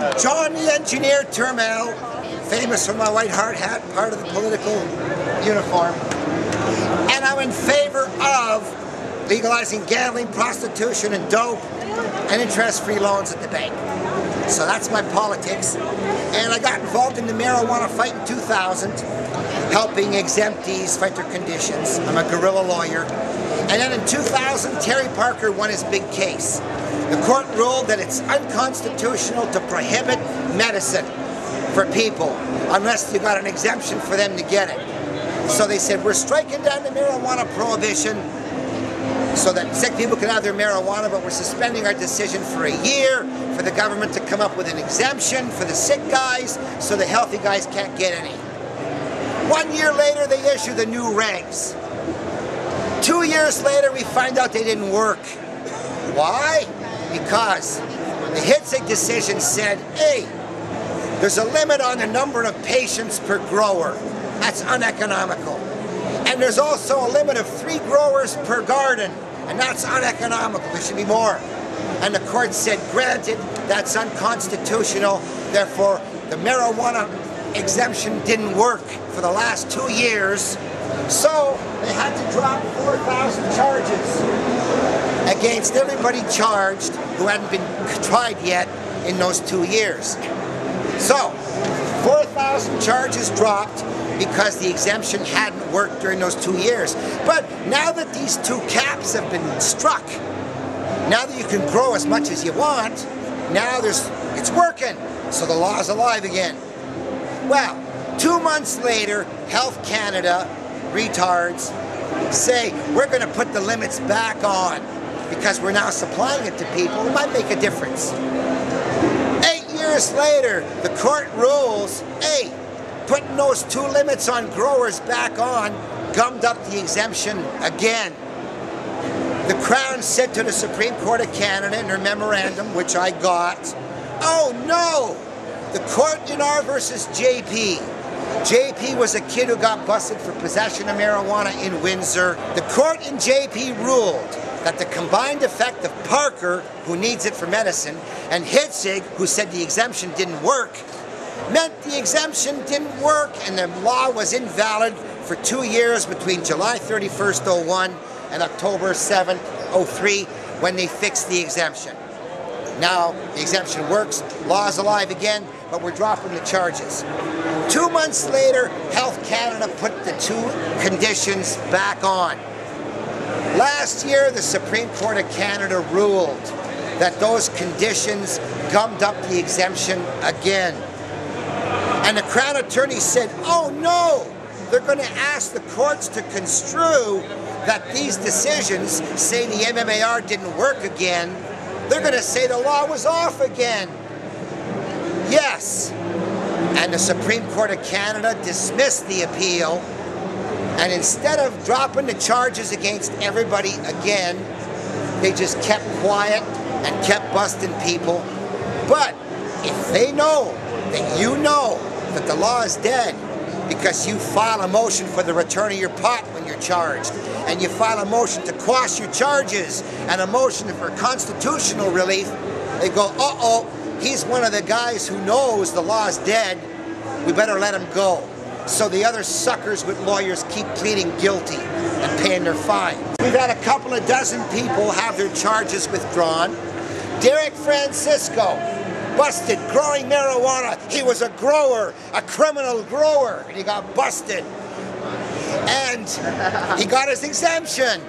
John the Engineer Turmel, famous for my white hard hat, part of the political uniform. And I'm in favor of legalizing gambling, prostitution, and dope, and interest-free loans at the bank. So that's my politics. And I got involved in the marijuana fight in 2000, helping exemptees fight their conditions. I'm a guerrilla lawyer. And then in 2000, Terry Parker won his big case. The court ruled that it's unconstitutional to prohibit medicine for people unless you got an exemption for them to get it. So they said, we're striking down the marijuana prohibition so that sick people can have their marijuana, but we're suspending our decision for a year for the government to come up with an exemption for the sick guys so the healthy guys can't get any. One year later, they issue the new regs. Two years later, we find out they didn't work. Why? Because the Hitzig decision said, hey, there's a limit on the number of patients per grower. That's uneconomical. And there's also a limit of three growers per garden, and that's uneconomical. There should be more. And the court said, granted, that's unconstitutional. Therefore, the marijuana exemption didn't work for the last two years. So they had to drop 4,000 charges against everybody charged who hadn't been tried yet in those two years. So, 4,000 charges dropped because the exemption hadn't worked during those two years. But now that these two caps have been struck, now that you can grow as much as you want, now there's it's working. So the law is alive again. Well, two months later, Health Canada, retards, say we're going to put the limits back on because we're now supplying it to people. It might make a difference. Eight years later, the court rules, hey, putting those two limits on growers back on gummed up the exemption again. The Crown said to the Supreme Court of Canada in their memorandum, which I got, oh no, the court in R versus JP. JP was a kid who got busted for possession of marijuana in Windsor. The court in JP ruled that the combined effect of Parker, who needs it for medicine, and Hitzig, who said the exemption didn't work, meant the exemption didn't work and the law was invalid for two years between July 31st, 01 and October 7th, 03 when they fixed the exemption. Now the exemption works, law is alive again, but we're dropping the charges. Two months later, Health Canada put the two conditions back on. Last year, the Supreme Court of Canada ruled that those conditions gummed up the exemption again. And the Crown Attorney said, oh no, they're going to ask the courts to construe that these decisions say the MMAR didn't work again. They're going to say the law was off again. Yes. And the Supreme Court of Canada dismissed the appeal. And instead of dropping the charges against everybody again, they just kept quiet and kept busting people. But if they know that you know that the law is dead because you file a motion for the return of your pot when you're charged, and you file a motion to quash your charges and a motion for constitutional relief, they go, uh-oh, he's one of the guys who knows the law is dead, we better let him go. So the other suckers with lawyers keep pleading guilty and paying their fines. We've had a couple of dozen people have their charges withdrawn. Derek Francisco, busted growing marijuana. He was a grower, a criminal grower, and he got busted. And he got his exemption.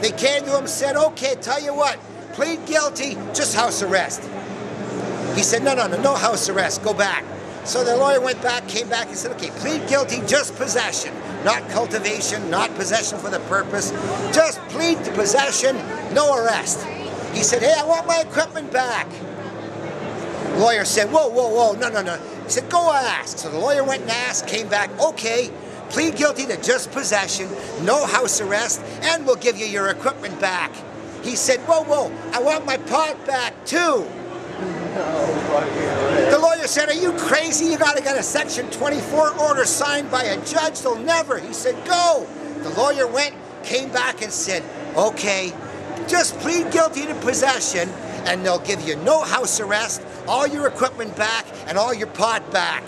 They came to him said, okay, tell you what, plead guilty, just house arrest. He said, no, no, no, no house arrest, go back. So the lawyer went back, came back and said, okay, plead guilty, just possession, not cultivation, not possession for the purpose, just plead to possession, no arrest. He said, hey, I want my equipment back. The lawyer said, whoa, whoa, whoa, no, no, no. He said, go ask. So the lawyer went and asked, came back, okay, plead guilty to just possession, no house arrest, and we'll give you your equipment back. He said, whoa, whoa, I want my pot back too. The lawyer said, are you crazy? You gotta get a section 24 order signed by a judge. They'll never. He said, go. The lawyer went, came back and said, okay, just plead guilty to possession and they'll give you no house arrest, all your equipment back and all your pot back.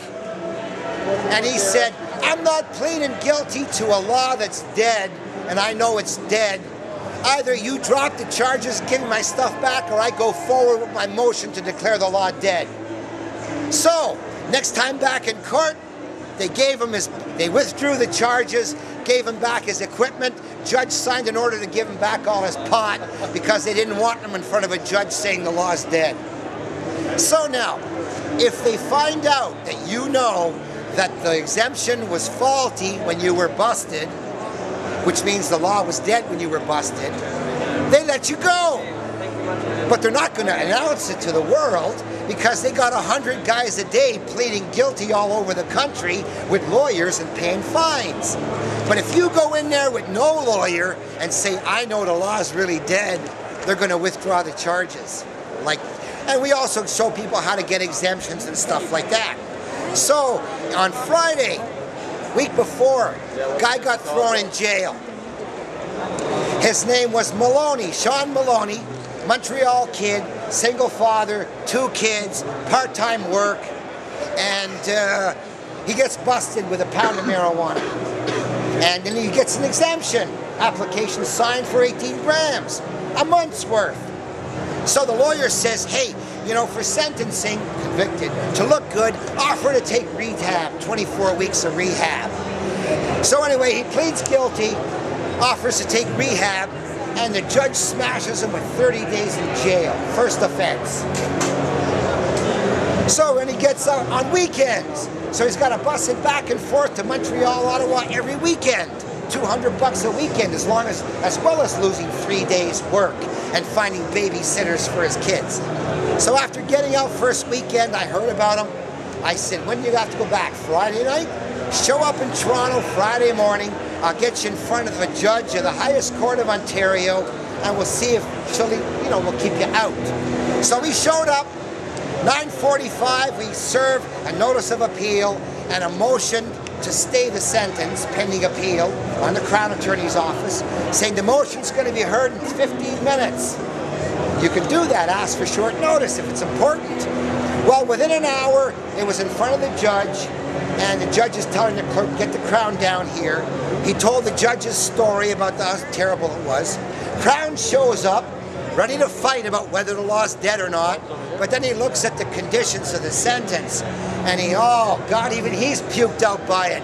And he said, I'm not pleading guilty to a law that's dead, and I know it's dead. Either you drop the charges, give my stuff back, or I go forward with my motion to declare the law dead. So, next time back in court, they gave him his, they withdrew the charges, gave him back his equipment. Judge signed an order to give him back all his pot because they didn't want him in front of a judge saying the law's dead. So now, if they find out that you know that the exemption was faulty when you were busted, which means the law was dead when you were busted, they let you go. But they're not going to announce it to the world because they got 100 guys a day pleading guilty all over the country with lawyers and paying fines. But if you go in there with no lawyer and say, I know the law is really dead, they're going to withdraw the charges. Like, and we also show people how to get exemptions and stuff like that. So on Friday, week before, guy got thrown in jail. His name was Maloney, Sean Maloney, Montreal kid, single father, two kids, part-time work, and uh, he gets busted with a pound of marijuana. And then he gets an exemption application signed for 18 grams, a month's worth. So the lawyer says, hey, you know, for sentencing, convicted, to look good, offer to take rehab, 24 weeks of rehab. So anyway, he pleads guilty, offers to take rehab, and the judge smashes him with 30 days in jail, first offense. So when he gets out on weekends, so he's got to bus it back and forth to Montreal, Ottawa every weekend. 200 bucks a weekend as long as, as well as losing three days work and finding babysitters for his kids. So after getting out first weekend, I heard about him. I said, when do you have to go back? Friday night? Show up in Toronto Friday morning. I'll get you in front of a judge of the highest court of Ontario and we'll see if she'll, you know, we'll keep you out. So we showed up, 9.45, we served a notice of appeal and a motion to stay the sentence pending appeal on the Crown Attorney's office, saying the motion's going to be heard in 15 minutes. You can do that, ask for short notice if it's important. Well, within an hour, it was in front of the judge, and the judge is telling the clerk, get the Crown down here. He told the judge's story about how terrible it was. Crown shows up, ready to fight about whether the law's dead or not, but then he looks at the conditions of the sentence, and he, oh God, even he's puked out by it.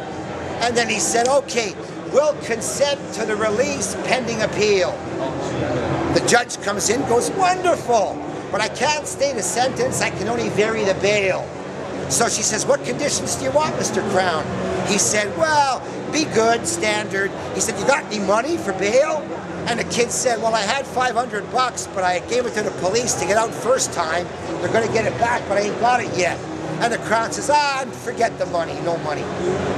And then he said, okay, we'll consent to the release pending appeal. The judge comes in, goes, wonderful, but I can't stay the sentence, I can only vary the bail. So she says, what conditions do you want, Mr. Crown? He said, well, be good, standard. He said, you got any money for bail? And the kid said, well, I had 500 bucks, but I gave it to the police to get out first time. They're going to get it back, but I ain't got it yet. And the Crown says, ah, forget the money, no money.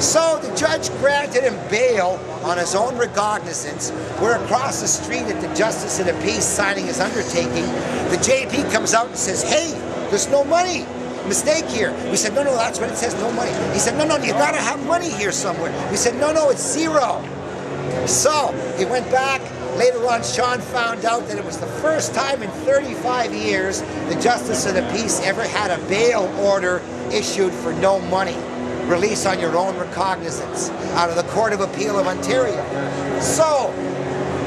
So the judge granted him bail on his own recognizance. We're across the street at the Justice of the Peace signing his undertaking. The JP comes out and says, hey, there's no money. Mistake here. We said, no, no, that's what it says, no money. He said, no, no, you gotta have money here somewhere. We said, no, no, it's zero. So he went back, Later on, Sean found out that it was the first time in 35 years the Justice of the Peace ever had a bail order issued for no money. Release on your own recognizance out of the Court of Appeal of Ontario. So,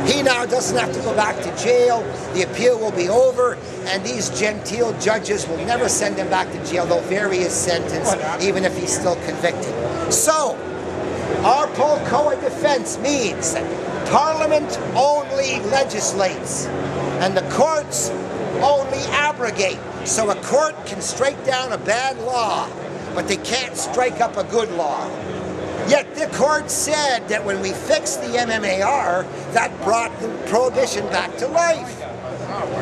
he now doesn't have to go back to jail. The appeal will be over, and these genteel judges will never send him back to jail. They'll vary his sentence, even if he's still convicted. So, our Polkoa defense means that Parliament only legislates, and the courts only abrogate. So a court can strike down a bad law, but they can't strike up a good law. Yet the court said that when we fixed the MMAR, that brought the prohibition back to life.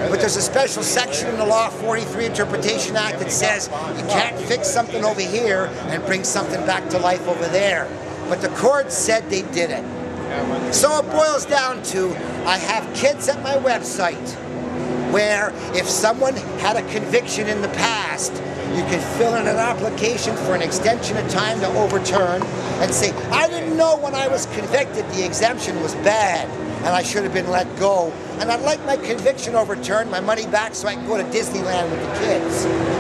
But there's a special section in the Law 43 Interpretation Act that says you can't fix something over here and bring something back to life over there. But the court said they did it. So it boils down to, I have kids at my website where if someone had a conviction in the past, you can fill in an application for an extension of time to overturn and say, I didn't know when I was convicted the exemption was bad and I should have been let go. And I'd like my conviction overturned, my money back so I can go to Disneyland with the kids.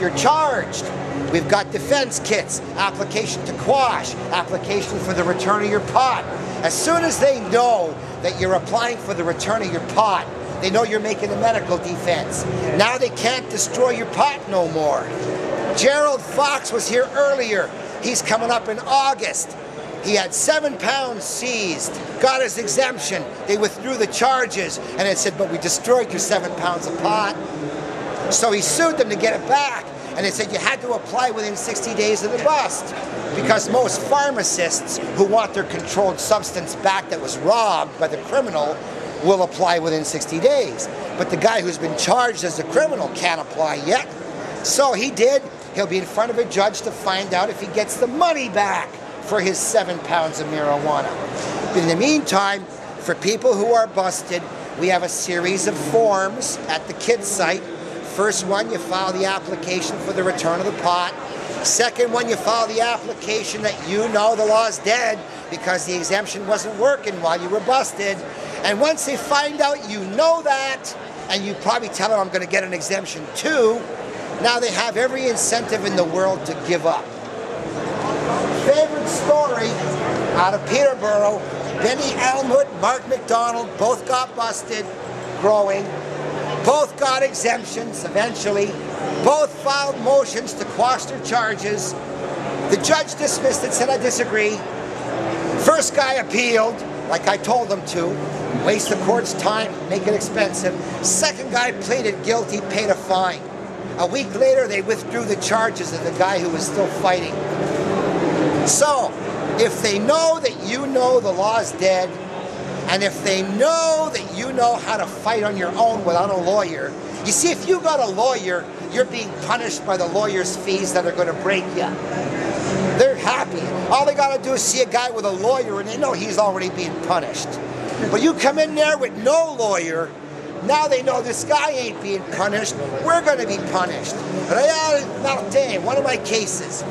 You're charged. We've got defense kits, application to quash, application for the return of your pot. As soon as they know that you're applying for the return of your pot, they know you're making a medical defense. Now they can't destroy your pot no more. Gerald Fox was here earlier. He's coming up in August. He had seven pounds seized, got his exemption. They withdrew the charges, and it said, but we destroyed your seven pounds of pot. So he sued them to get it back. And they said you had to apply within 60 days of the bust. Because most pharmacists who want their controlled substance back that was robbed by the criminal will apply within 60 days. But the guy who's been charged as a criminal can't apply yet. So he did. He'll be in front of a judge to find out if he gets the money back for his seven pounds of marijuana. In the meantime, for people who are busted, we have a series of forms at the KID site. First one, you file the application for the return of the pot. Second one, you file the application that you know the law's dead because the exemption wasn't working while you were busted. And once they find out you know that, and you probably tell them I'm going to get an exemption too, now they have every incentive in the world to give up. Favorite story out of Peterborough, Benny Elmwood, Mark McDonald, both got busted growing. Both got exemptions eventually. Both filed motions to quash their charges. The judge dismissed it, said I disagree. First guy appealed, like I told him to, waste the court's time, make it expensive. Second guy pleaded guilty, paid a fine. A week later, they withdrew the charges of the guy who was still fighting. So, if they know that you know the law is dead, and if they know that you know how to fight on your own without a lawyer, you see, if you got a lawyer, you're being punished by the lawyer's fees that are going to break you. They're happy. All they got to do is see a guy with a lawyer and they know he's already being punished. But you come in there with no lawyer, now they know this guy ain't being punished. We're going to be punished. Real uh, Martin, one of my cases,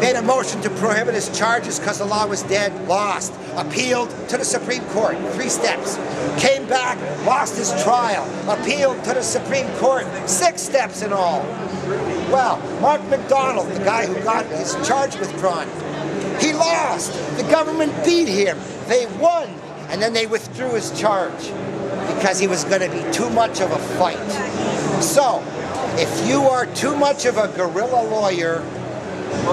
made a motion to prohibit his charges because the law was dead, lost. Appealed to the Supreme Court, three steps. Came back, lost his trial. Appealed to the Supreme Court, six steps in all. Well, Mark McDonald, the guy who got his charge withdrawn, he lost. The government beat him. They won. And then they withdrew his charge because he was going to be too much of a fight. So, if you are too much of a guerrilla lawyer,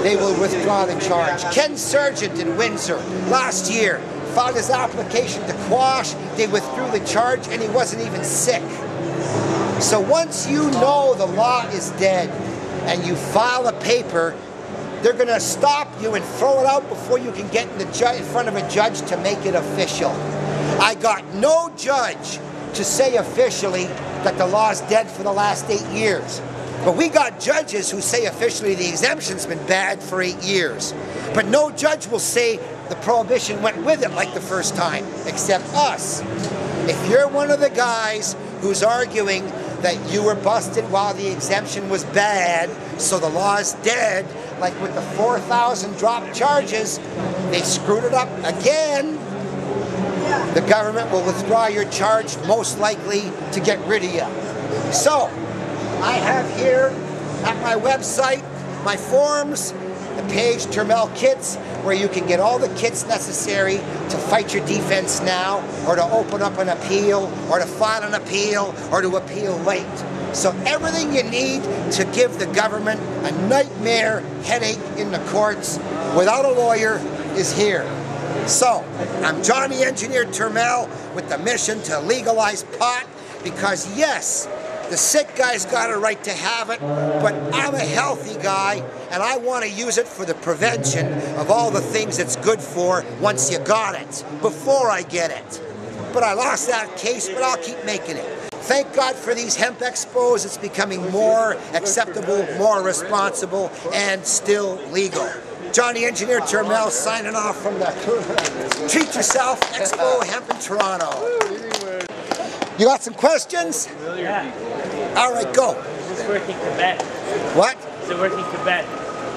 they will withdraw the charge. Ken Sargent in Windsor last year filed his application to quash. They withdrew the charge and he wasn't even sick. So once you know the law is dead and you file a paper, they're going to stop you and throw it out before you can get in, the in front of a judge to make it official. I got no judge to say officially that the law is dead for the last eight years. But we got judges who say officially the exemption's been bad for eight years. But no judge will say the prohibition went with it like the first time, except us. If you're one of the guys who's arguing that you were busted while the exemption was bad, so the law is dead, like with the 4,000 drop charges, they screwed it up again. The government will withdraw your charge most likely to get rid of you. So, I have here at my website my forms, the page Turmel Kits, where you can get all the kits necessary to fight your defense now, or to open up an appeal, or to file an appeal, or to appeal late. So everything you need to give the government a nightmare headache in the courts without a lawyer is here. So, I'm Johnny Engineer Turmel with the mission to legalize pot because yes, the sick guy's got a right to have it, but I'm a healthy guy and I want to use it for the prevention of all the things it's good for once you got it, before I get it. But I lost that case, but I'll keep making it. Thank God for these hemp expos. It's becoming more acceptable, more responsible, and still legal. Johnny Engineer Turmel signing off from the Treat Yourself Expo Hemp in Toronto. You got some questions? Yeah. All right, go. Is this in Quebec? What? It working in Quebec?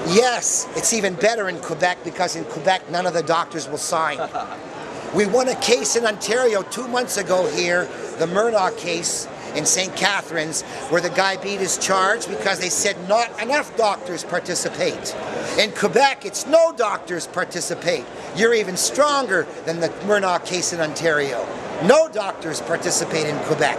Yes, it's even better in Quebec because in Quebec none of the doctors will sign. we won a case in Ontario two months ago here, the Murdoch case in St. Catharines, where the guy beat his charge because they said not enough doctors participate. In Quebec, it's no doctors participate. You're even stronger than the Murdoch case in Ontario. No doctors participate in Quebec.